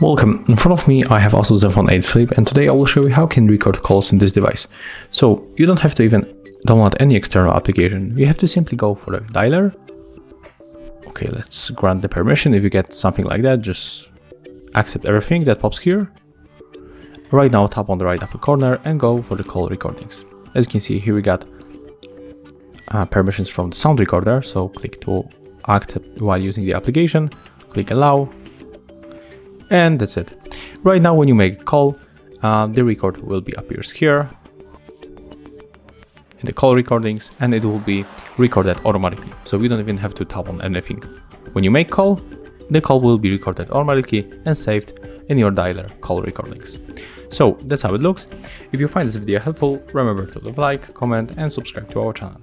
Welcome, in front of me I have Asus Zenfone 8 Flip and today I will show you how can record calls in this device. So you don't have to even download any external application, you have to simply go for the dialer. Okay, let's grant the permission, if you get something like that, just accept everything that pops here. Right now tap on the right upper corner and go for the call recordings. As you can see here we got uh, permissions from the sound recorder, so click to act while using the application, click allow, and that's it. Right now when you make a call, uh, the record will be appears here in the call recordings and it will be recorded automatically. So we don't even have to tap on anything. When you make call, the call will be recorded automatically and saved in your dialer call recordings. So that's how it looks. If you find this video helpful, remember to leave a like, comment and subscribe to our channel.